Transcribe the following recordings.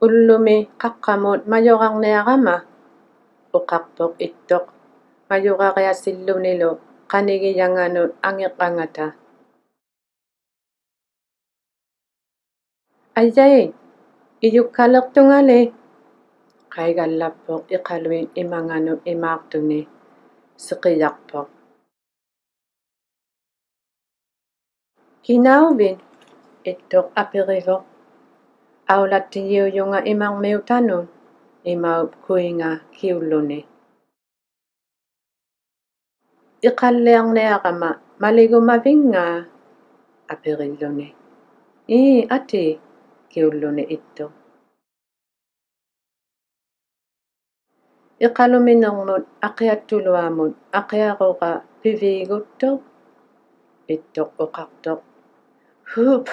Lo lome ka camò majorang ne arama o capòc e toc e e e majorè a se lolo kanege yang anò an e panata Ajae e you kalò tongale’iga lapòc e calween e mangò e mar to ne se que ja pòc Kinau o ven e toc aperò. Aulatiyoyonga imaŋmeutanu imaupkuinga kiulluni iqalliarniaqama maligumaviŋnga aperilluni I ati kiulluni ittu iqaluminermut aqiattuluamut aqiaquqa piviiguttuq ittuq uqartuq huup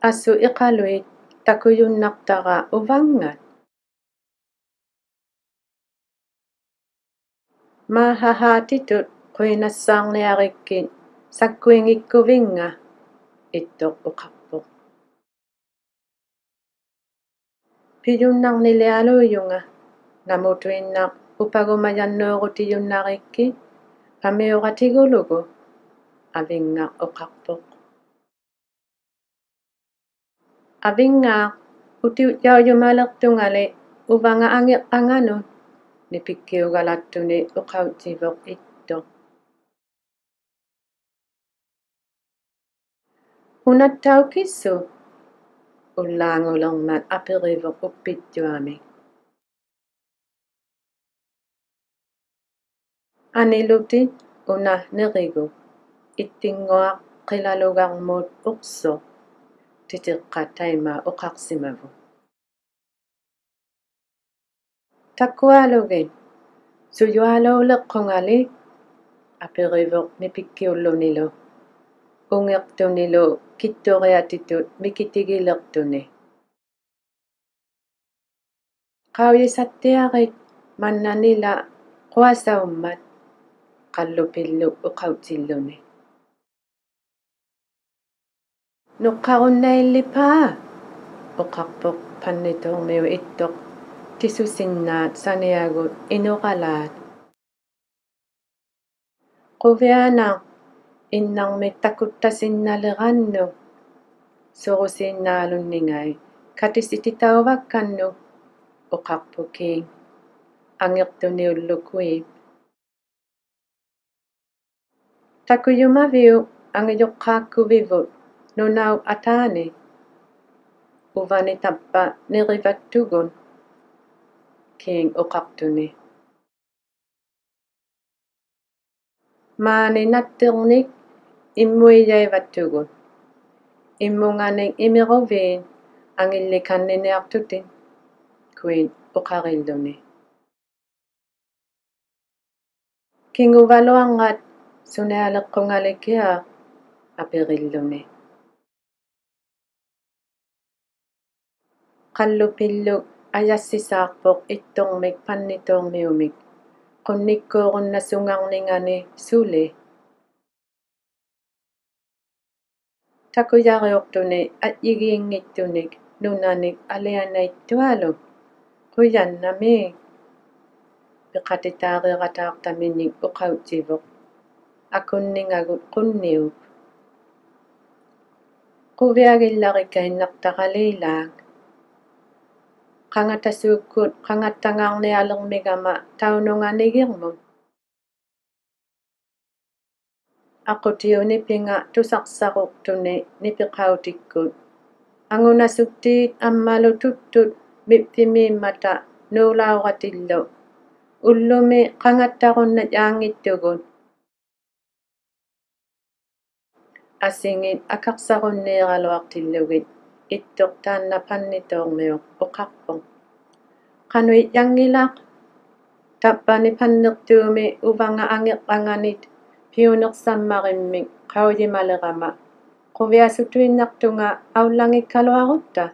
asu iqalui takuyunnaqtaqa uvanngat. Mahahatitut kuinassaarniarikkin sakkuingikkuvinnga ittuq upaguma Pijunnaarnilialuujunga namutuinnaq upagumajannuurutijunnarikki kameuqatigulugu avinnga uqappuq. A vingar o teuja yo mal toale o van ager anganon ne pique ogala tone o cautiva e to Un at tau ki so o lang o longmat aperèvè o pet a me Ane lote oa nerego etingò pre la logar mòtò. Teter ka taema o kar sevè Taòa loèn, so yo alo lò konng ale a pervè me pike o lonelo, oèp tonelo ki tore tot me kitege lò toè. Ka e saèret mannan la croasa o mat ka lo pelo o cau ti lo. Nukkaunnailipa. Ukakpok panitong mew ittok. Tisusingnat saniagot inukalat. Kuvianak. Innangmik takuttasinnaliqannuk. Surusinnaalunningay. Katisititaavakkannuk. Uqarpukiin. Angertuniullukui. Takuyumaviu angijoqqaakkuvivut. nonau atane, uvane tappa nerivattugun, king okaptune. Mane natternik immuijaivattugun, immunganen imiroveen angillikaneneartutin, kuin ukarildune. Kingu valoangat sunealeqqungalikia aperillune. qallupilu ajassisaarpoq ittormik pannituorniumik qunnikkuorunnasungarningani suli takujariortuni atyigiinngittunik nunanik alianaittualuk qujannami peqatitaariqataartaminik uqautivoq akunningagut qunniup quviagillarikka innartaqaliilaak kanga tasukut kanga tangang le along megama taunonga negermo aqutio ne pinga tusaqsaquk tune ne piqautikkut anguna sukti ammalu tuttut miptimi mata nulaaqatillu ullumi qangattaqunna yaangittugut asingit akaqsaqunneeraluaqtillugit อิตกทานละพันนิตรงเมกอคักปงขันวิยังนิลักตับปานิพันนึกตูมีอุบังอังิกังานิตพิวนึกสัมมาริมิงเขาจิมาเลกามาคุเวียสุตุินักตุงะเอาลังอิกาลวารุตตา